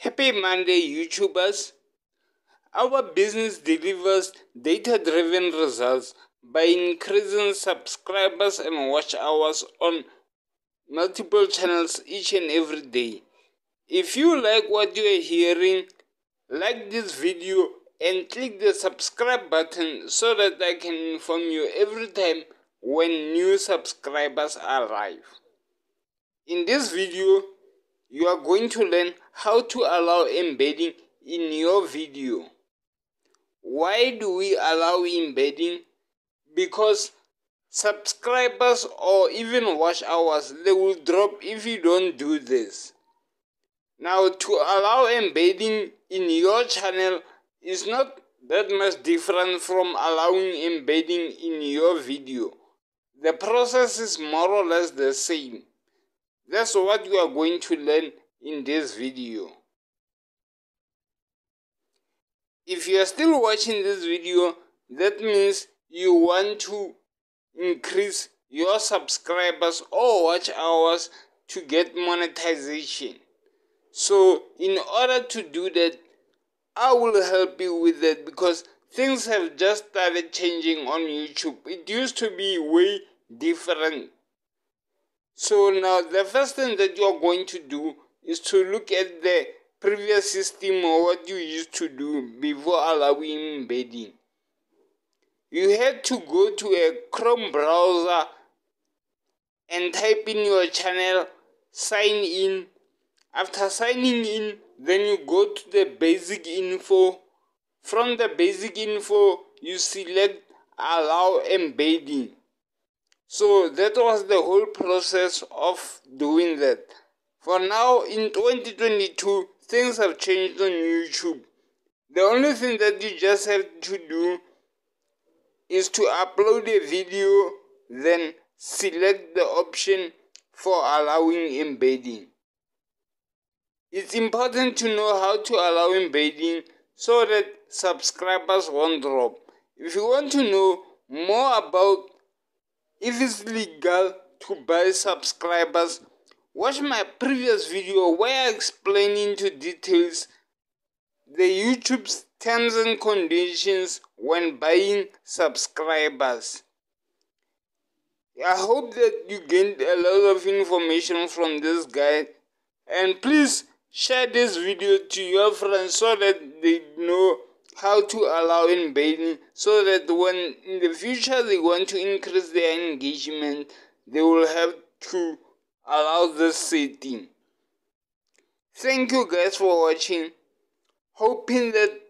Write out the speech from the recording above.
Happy Monday, YouTubers. Our business delivers data driven results by increasing subscribers and watch hours on multiple channels each and every day. If you like what you are hearing, like this video and click the subscribe button so that I can inform you every time when new subscribers arrive. In this video, you are going to learn how to allow embedding in your video. Why do we allow embedding? Because subscribers or even watch hours, they will drop if you don't do this. Now, to allow embedding in your channel is not that much different from allowing embedding in your video. The process is more or less the same. That's what you are going to learn in this video. If you are still watching this video, that means you want to increase your subscribers or watch hours to get monetization. So in order to do that, I will help you with that because things have just started changing on YouTube. It used to be way different so now the first thing that you're going to do is to look at the previous system or what you used to do before allowing embedding. You had to go to a Chrome browser and type in your channel, sign in. After signing in, then you go to the basic info. From the basic info, you select allow embedding. So that was the whole process of doing that. For now, in 2022, things have changed on YouTube. The only thing that you just have to do is to upload a video, then select the option for allowing embedding. It's important to know how to allow embedding so that subscribers won't drop. If you want to know more about if it's legal to buy subscribers, watch my previous video where I explain into details the YouTube's terms and conditions when buying subscribers. I hope that you gained a lot of information from this guide and please share this video to your friends so that they know how to allow in embedding so that when in the future they want to increase their engagement, they will have to allow this setting. Thank you guys for watching. Hoping that